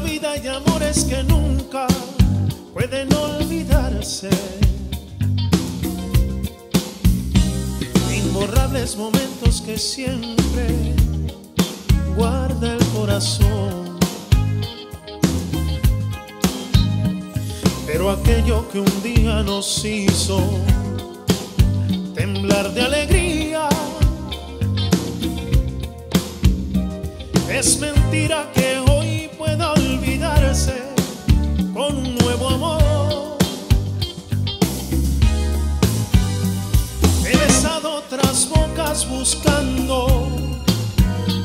Vida hay amores que nunca pueden olvidarse. Imborrables momentos que siempre guarda el corazón. Pero aquello que un día nos hizo temblar de alegría es mentira que buscando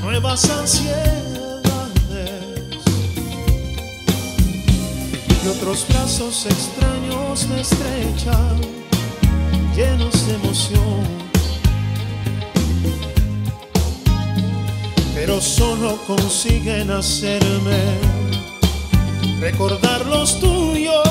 nuevas ansiedades y otros brazos extraños me estrechan llenos de emoción. Pero solo consiguen hacerme recordar los tuyos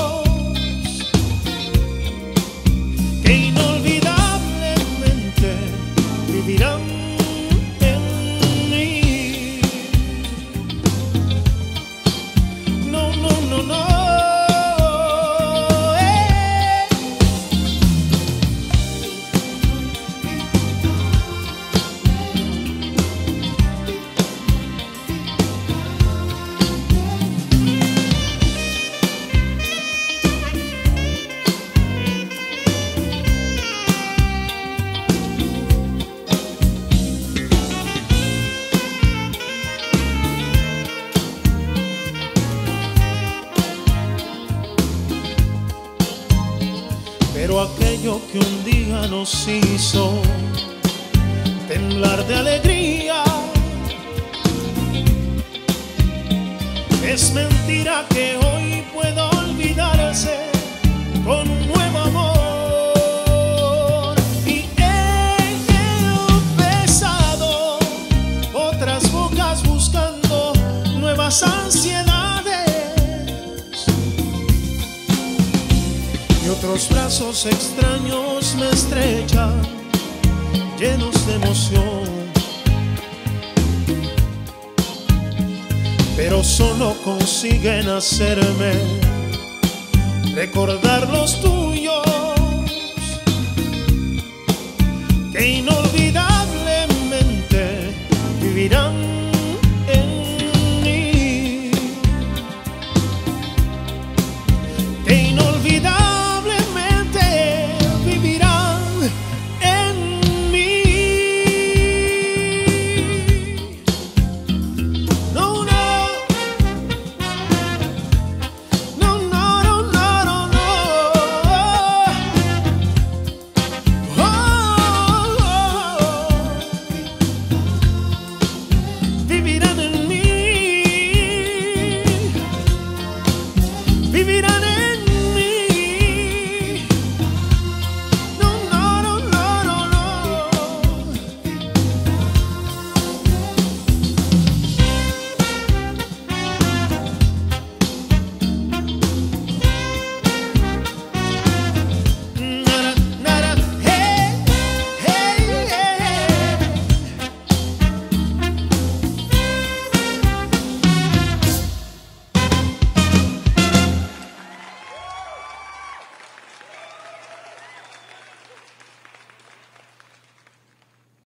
Pero aquello que un día nos hizo temblar de alegría es mentira que hoy pueda olvidarse con un nuevo amor. Y he besado otras bocas buscando nuevas ansiedades. Otros brazos extraños me estrechan, llenos de emoción. Pero solo consiguen hacerme recordar los tuyos, que inolvidable